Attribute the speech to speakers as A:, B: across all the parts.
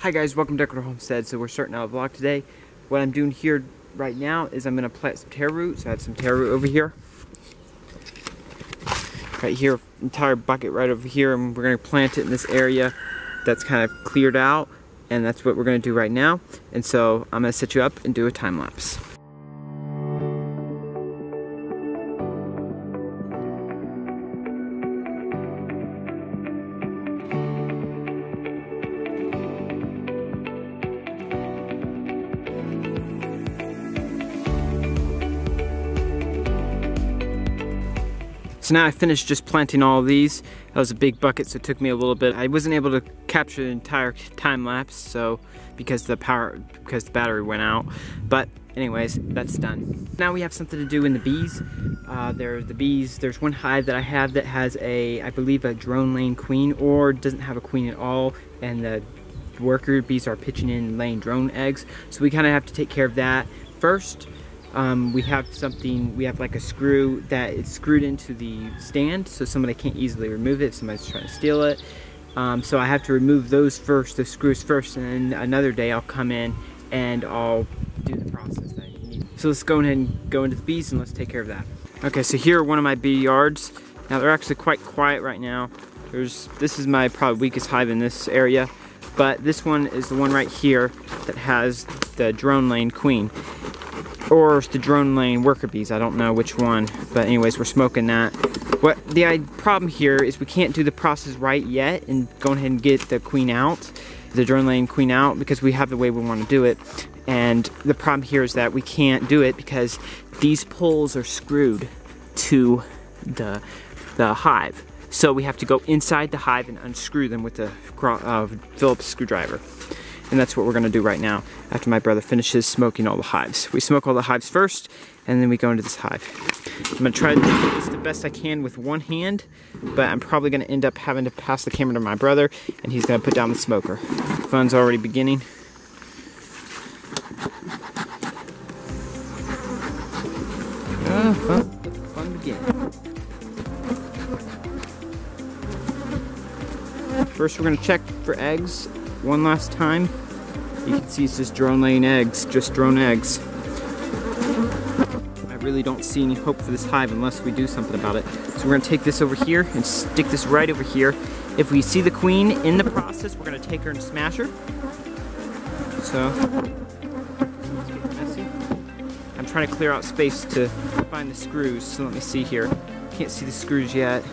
A: Hi guys, welcome to Ecuador Homestead. So we're starting out a vlog today. What I'm doing here right now is I'm going to plant some taro root. So I have some taro root over here. Right here, entire bucket right over here. And we're going to plant it in this area that's kind of cleared out. And that's what we're going to do right now. And so I'm going to set you up and do a time lapse. So now I finished just planting all these. That was a big bucket, so it took me a little bit. I wasn't able to capture the entire time lapse, so because the power, because the battery went out. But anyways, that's done. Now we have something to do in the bees. Uh, there, the bees. There's one hive that I have that has a, I believe, a drone laying queen, or doesn't have a queen at all, and the worker bees are pitching in laying drone eggs. So we kind of have to take care of that first. Um, we have something, we have like a screw that is screwed into the stand so somebody can't easily remove it if somebody's trying to steal it. Um, so I have to remove those first, the screws first, and then another day I'll come in and I'll do the process that I need. So let's go ahead and go into the bees and let's take care of that. Okay, so here are one of my bee yards. Now they're actually quite quiet right now. There's, this is my probably weakest hive in this area, but this one is the one right here that has the drone laying queen or the drone laying worker bees. I don't know which one, but anyways, we're smoking that. What the problem here is we can't do the process right yet and go ahead and get the queen out, the drone laying queen out, because we have the way we want to do it. And the problem here is that we can't do it because these poles are screwed to the the hive. So we have to go inside the hive and unscrew them with the uh, Phillips screwdriver. And that's what we're gonna do right now after my brother finishes smoking all the hives. We smoke all the hives first, and then we go into this hive. I'm gonna try to do this the best I can with one hand, but I'm probably gonna end up having to pass the camera to my brother, and he's gonna put down the smoker. Fun's already beginning. Uh, fun, fun beginning. First we're gonna check for eggs one last time. You can see it's just drone laying eggs, just drone eggs. I really don't see any hope for this hive unless we do something about it. So we're gonna take this over here and stick this right over here. If we see the queen in the process, we're gonna take her and smash her. So, I'm trying to clear out space to find the screws, so let me see here. Can't see the screws yet.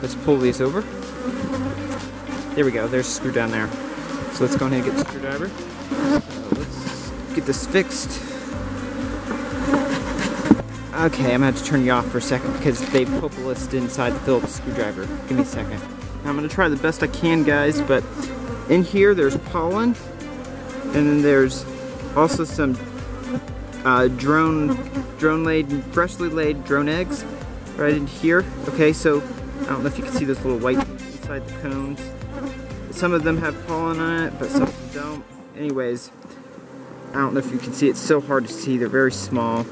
A: Let's pull these over. There we go, there's a screw down there. So let's go ahead and get the screwdriver. So let's get this fixed. Okay, I'm gonna have to turn you off for a second because they propolised inside the Phillips screwdriver. Give me a second. Now I'm gonna try the best I can, guys, but in here there's pollen, and then there's also some uh, drone, drone laid, freshly laid drone eggs right in here. Okay, so I don't know if you can see those little white inside the cones. Some of them have pollen on it, but some mm. don't. Anyways, I don't know if you can see. It's so hard to see. They're very small.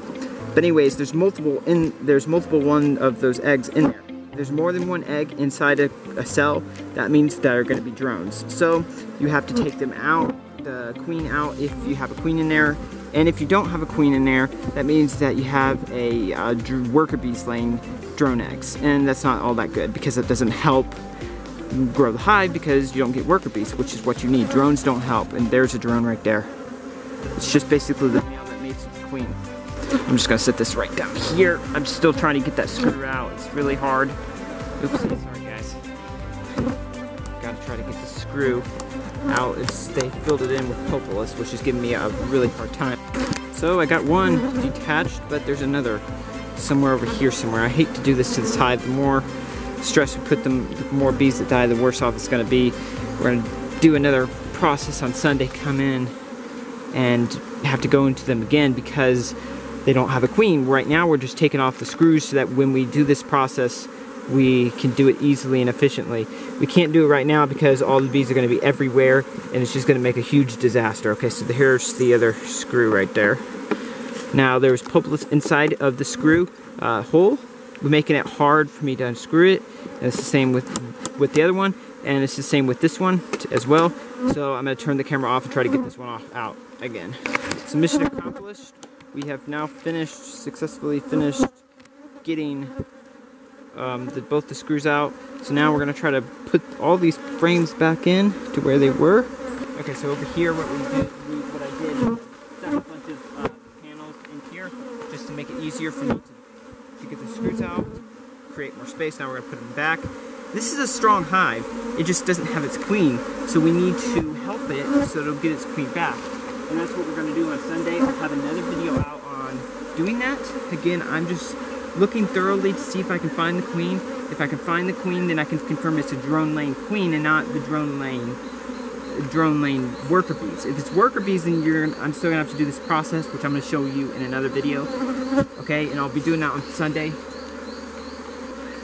A: But anyways, there's multiple in. There's multiple one of those eggs in there. There's more than one egg inside a, a cell. That means that are going to be drones. So you have to mm. take them out, the queen out if you have a queen in there. And if you don't have a queen in there, that means that you have a, uh, a worker bees laying drone eggs. And that's not all that good because it doesn't help grow the hive because you don't get worker bees, which is what you need. Drones don't help, and there's a drone right there. It's just basically the male that mates with the queen. I'm just gonna set this right down here. I'm still trying to get that screw out. It's really hard. Oops, sorry guys. Gotta try to get the screw out. It's, they filled it in with propolis, which is giving me a really hard time. So I got one detached, but there's another somewhere over here somewhere. I hate to do this to this hive. The more stress we put them, the more bees that die, the worse off it's going to be. We're going to do another process on Sunday, come in and have to go into them again because they don't have a queen. Right now we're just taking off the screws so that when we do this process, we can do it easily and efficiently. We can't do it right now because all the bees are going to be everywhere and it's just going to make a huge disaster. Okay, so here's the other screw right there. Now there's propolis inside of the screw uh, hole making it hard for me to unscrew it. And it's the same with, with the other one, and it's the same with this one as well. So I'm gonna turn the camera off and try to get this one off out again. So mission accomplished. We have now finished, successfully finished getting um, the, both the screws out. So now we're gonna try to put all these frames back in to where they were. Okay, so over here, what we did, we, what I did, stack a bunch of uh, panels in here just to make it easier for me to, screws out, create more space. Now we're gonna put them back. This is a strong hive. It just doesn't have its queen, so we need to help it so it'll get its queen back. And that's what we're gonna do on Sunday. I'll have another video out on doing that. Again, I'm just looking thoroughly to see if I can find the queen. If I can find the queen, then I can confirm it's a drone laying queen and not the drone laying drone laying worker bees. If it's worker bees, then you're I'm still gonna have to do this process, which I'm gonna show you in another video. Okay, and I'll be doing that on Sunday.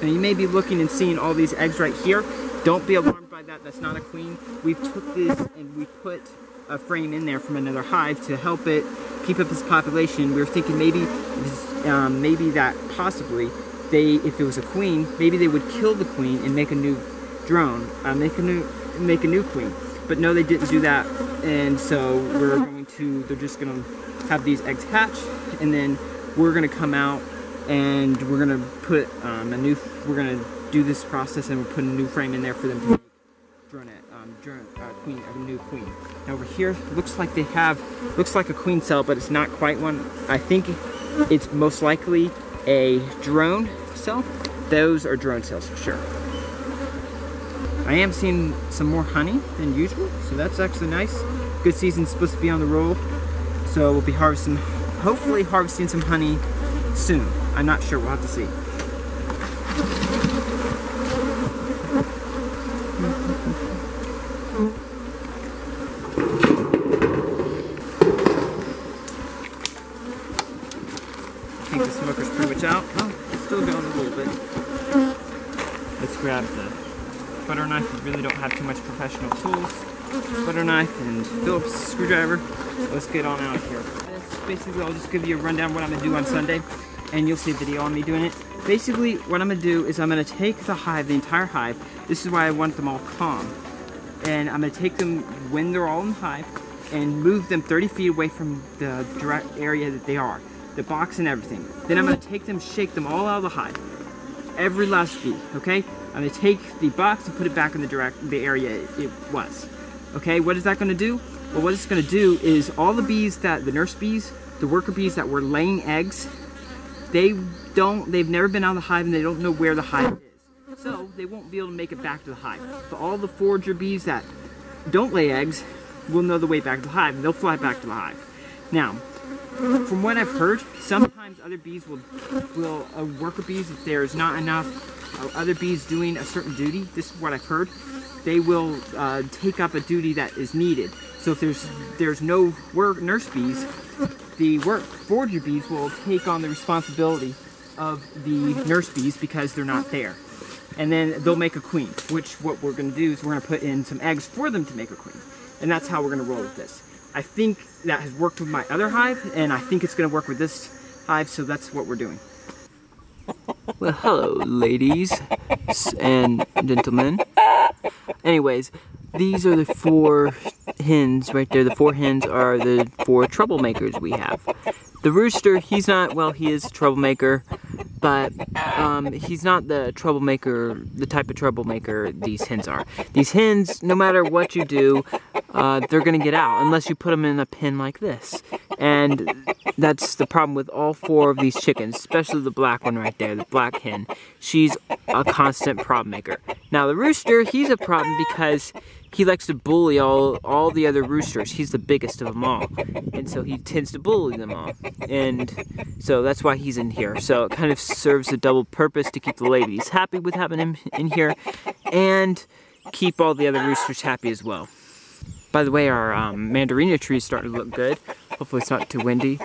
A: Now you may be looking and seeing all these eggs right here. Don't be alarmed by that. That's not a queen. We took this and we put a frame in there from another hive to help it keep up its population. We were thinking maybe, um, maybe that possibly they, if it was a queen, maybe they would kill the queen and make a new drone, uh, make a new, make a new queen. But no, they didn't do that, and so we're going to. They're just gonna have these eggs hatch, and then we're gonna come out and we're gonna put um, a new. We're gonna do this process and we'll put a new frame in there for them to make um, drone, uh, queen, a new queen. Now over here, looks like they have, looks like a queen cell, but it's not quite one. I think it's most likely a drone cell. Those are drone cells for sure. I am seeing some more honey than usual, so that's actually nice. Good season's supposed to be on the roll, so we'll be harvesting, hopefully harvesting some honey soon. I'm not sure, we'll have to see. I think the smoker's pretty much out. Oh, still going a little bit. Let's grab the butter knife. We really don't have too much professional tools. Mm-hmm. Butter knife and Phillips screwdriver. Let's get on out here. Basically, I'll just give you a rundown what I'm gonna do on Sunday, and you'll see a video on me doing it. Basically, what I'm gonna do is I'm gonna take the hive, the entire hive. This is why I want them all calm. And I'm gonna take them when they're all in the hive and move them 30 feet away from the direct area that they are, the box and everything. Then I'm gonna take them, shake them all out of the hive, every last bee, okay? I'm gonna take the box and put it back in the direct, the area it was. Okay, what is that gonna do? Well, what it's gonna do is all the bees that, the nurse bees, the worker bees that were laying eggs, they don't, they've never been out of the hive and they don't know where the hive is. So they won't be able to make it back to the hive. But all the forager bees that don't lay eggs will know the way back to the hive and they'll fly back to the hive. Now, from what I've heard, sometimes other bees will, will uh, worker bees, if there's not enough other bees doing a certain duty, this is what I've heard, they will uh, take up a duty that is needed. So if there's there's no work nurse bees, the work forager bees will take on the responsibility of the nurse bees because they're not there. And then they'll make a queen, which what we're gonna do is we're gonna put in some eggs for them to make a queen. And that's how we're gonna roll with this. I think that has worked with my other hive, and I think it's gonna work with this hive, so that's what we're doing. Well, hello, ladies and gentlemen. Anyways, these are the four hens right there. The four hens are the four troublemakers we have. The rooster, he's not, well, he is a troublemaker, but um, he's not the troublemaker, the type of troublemaker these hens are. These hens, no matter what you do, uh, they're gonna get out unless you put them in a pen like this. And that's the problem with all four of these chickens, especially the black one right there, the black hen. She's a constant problem maker. Now the rooster, he's a problem because he likes to bully all all the other roosters. He's the biggest of them all, and so he tends to bully them all. And so that's why he's in here. So it kind of serves a double purpose to keep the ladies happy with having him in here, and keep all the other roosters happy as well. By the way, our um, mandarina tree is starting to look good. Hopefully it's not too windy.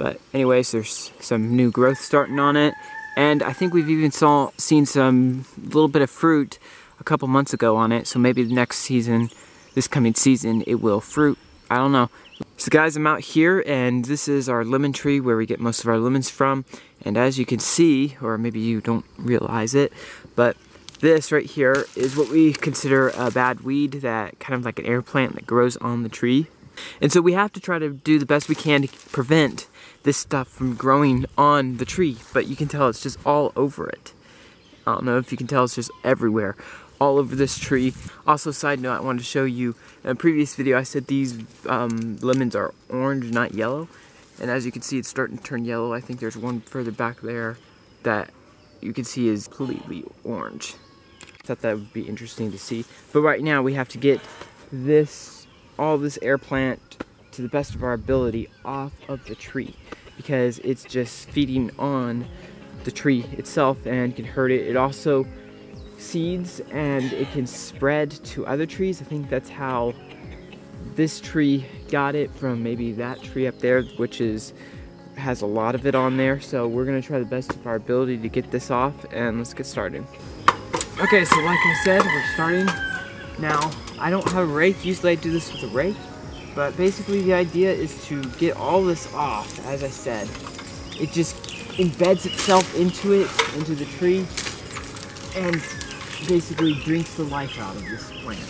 A: But anyways, there's some new growth starting on it. And I think we've even saw seen some little bit of fruit a couple months ago on it. So maybe the next season, this coming season, it will fruit. I don't know. So guys, I'm out here and this is our lemon tree where we get most of our lemons from. And as you can see, or maybe you don't realize it, but This right here is what we consider a bad weed that kind of like an air plant that grows on the tree. And so we have to try to do the best we can to prevent this stuff from growing on the tree, but you can tell it's just all over it. I don't know if you can tell it's just everywhere, all over this tree. Also, side note, I wanted to show you, in a previous video I said these um, lemons are orange, not yellow. And as you can see, it's starting to turn yellow. I think there's one further back there that you can see is completely orange. Thought that would be interesting to see. But right now we have to get this, all this air plant to the best of our ability off of the tree because it's just feeding on the tree itself and can hurt it. It also seeds and it can spread to other trees. I think that's how this tree got it from maybe that tree up there, which is has a lot of it on there. So we're gonna try the best of our ability to get this off and let's get started. Okay, so like I said, we're starting. Now, I don't have a rake. Usually I do this with a rake, but basically the idea is to get all this off, as I said. It just embeds itself into it, into the tree, and basically drinks the life out of this plant.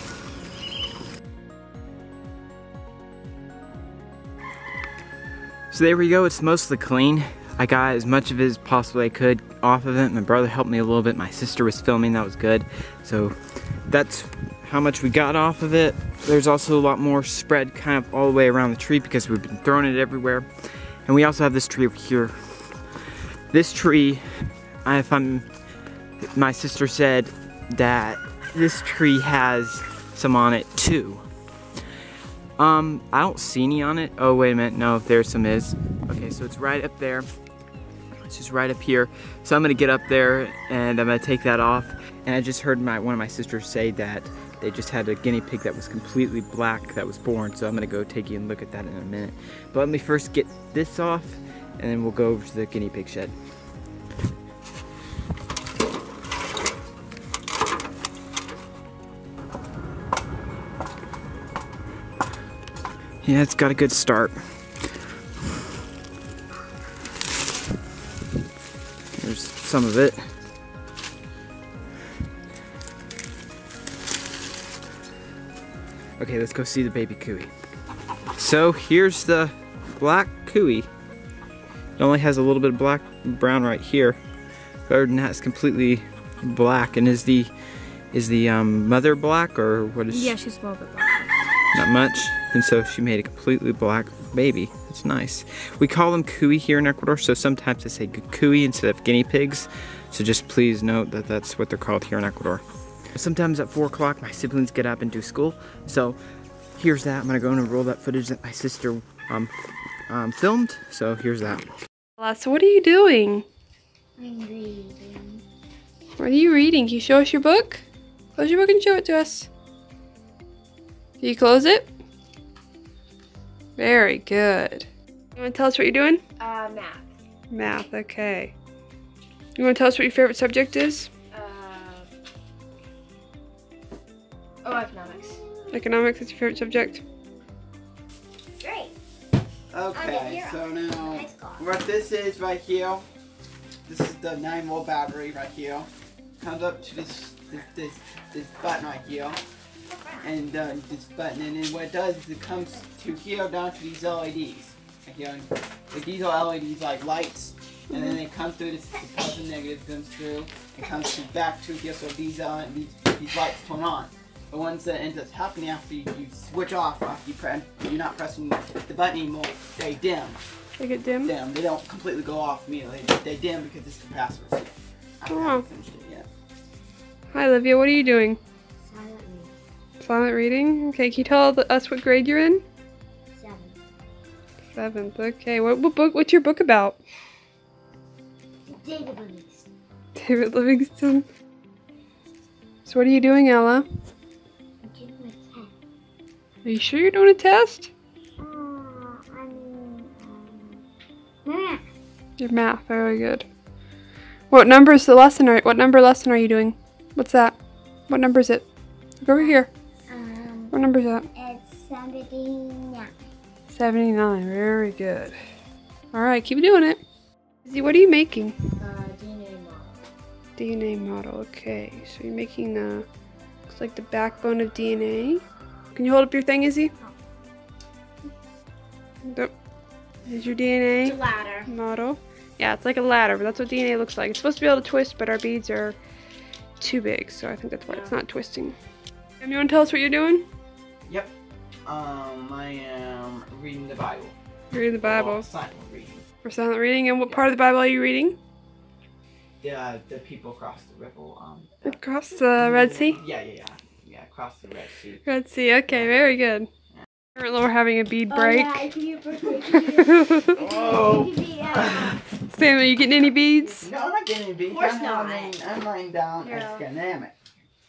A: So there we go, it's mostly clean. I got as much of it as possibly I could off of it. My brother helped me a little bit. My sister was filming, that was good. So that's how much we got off of it. There's also a lot more spread kind of all the way around the tree because we've been throwing it everywhere. And we also have this tree over here. This tree, if I'm, my sister said that this tree has some on it too. Um, I don't see any on it. Oh, wait a minute. No, there some is. Okay, so it's right up there. It's just right up here. So I'm gonna get up there and I'm gonna take that off. And I just heard my one of my sisters say that they just had a guinea pig that was completely black that was born. So I'm gonna go take you and look at that in a minute. But let me first get this off and then we'll go over to the guinea pig shed. Yeah, it's got a good start. There's some of it. Okay, let's go see the baby cuy. So here's the black cuy. It only has a little bit of black brown right here. Other than that, it's completely black. And is the is the um, mother black or what is?
B: Yeah, she's a little bit black.
A: Not much. And so she made a completely black baby. It's nice. We call them cuy here in Ecuador, so sometimes they say cuy instead of guinea pigs. So just please note that that's what they're called here in Ecuador. Sometimes at 4 o'clock, my siblings get up and do school. So here's that. I'm going to go and roll that footage that my sister um, um, filmed. So here's that.
B: So what are you doing?
C: I'm reading.
B: What are you reading? Can you show us your book? Close your book and show it to us. Do you close it? Very good. You want to tell us what you're doing?
C: Uh, math.
B: Math, okay. You want to tell us what your favorite subject is?
C: Economics.
B: Economics is your favorite subject?
C: Great.
A: Okay, so now what this is right here, this is the 9 volt battery right here. Comes up to this this this, this button right here. And uh, this button, and then what it does is it comes to here down to these LEDs. Right here, and like these are LEDs like lights, and then it comes through this the positive negative comes through, and comes to back to here, so these uh, these these lights turn on. But ones that end up happening after you, you switch off, after you press, you're not pressing the button anymore, they dim.
B: They get dim?
A: Dim. They don't completely go off immediately. They dim because it's the passwords. I
B: Oh.
A: haven't finished it yet.
B: Hi, Olivia. What are you doing?
C: Silently.
B: Silent reading? Okay, can you tell us what grade you're in?
C: Seventh.
B: Seventh. Okay. What, what book? What's your book about?
C: David Livingstone.
B: David Livingstone. So what are you doing, Ella? Are you sure you're doing a test?
C: Uh, I mean, um, math.
B: Your math. Very good. What number is the lesson? Are, what number lesson are you doing? What's that? What number is it? Look over here.
C: Um,
B: What number is that?
C: it's seventy-nine.
B: 79. Very good. All right, keep doing it. Izzy, what are you making?
C: Uh, DNA model.
B: DNA model. Okay, so you're making the looks like the backbone of DNA. Can you hold up your thing, Izzy? Yep. Here's your DNA
C: ladder.
B: model. Yeah, it's like a ladder, but that's what DNA looks like. It's supposed to be able to twist, but our beads are too big, so I think that's why it's not twisting. Um, you want to tell us what you're doing?
A: Yep. Um, I am reading the Bible.
B: You're reading the Bible.
A: Well, silent reading.
B: We're silent reading, and what part of the Bible are you reading?
A: Yeah, the people across the river. Um, the-
B: Across the Red Sea?
A: Yeah, yeah, yeah. Yeah, across the Red Sea.
B: Red Sea, okay, very good. Currently, we're having a bead
C: Oh,
B: break.
C: yeah, it could be a birthday. It could be a-
A: Oh.
C: it could be a-
B: Sam, are you getting any beads?
A: No, I'm not getting any beats.
C: course
A: I'm,
C: not.
A: lying- I'm lying down.
C: Yeah.
A: It's dynamic.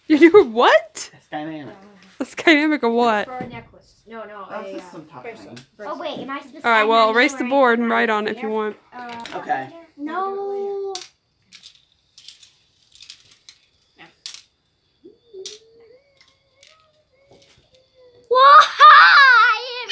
B: You do what?
A: It's dynamic.
B: That's dynamic of what?
D: For a necklace. No, no.
A: Oh,
D: a,
A: this is
D: uh,
A: some tough
D: bracelet.
A: thing.
C: Oh wait, am I supposed to?
B: Alright, well,
C: not
B: erase the board and
C: write
B: write on it if you want.
C: Uh,
A: Okay.
C: No. Why?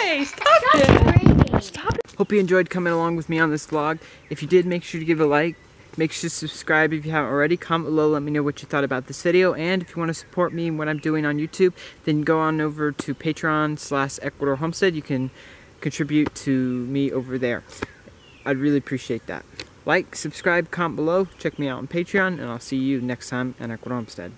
B: Hey, stop it!
C: Stop
A: Hope you enjoyed coming along with me on this vlog. If you did, make sure to give a like. Make sure to subscribe if you haven't already. Comment below, let me know what you thought about this video. And if you want to support me and what I'm doing on YouTube, then go on over to Patreon slash Ecuador Homestead. You can contribute to me over there. I'd really appreciate that. Like, subscribe, comment below, check me out on Patreon, and I'll see you next time at Ecuador Homestead.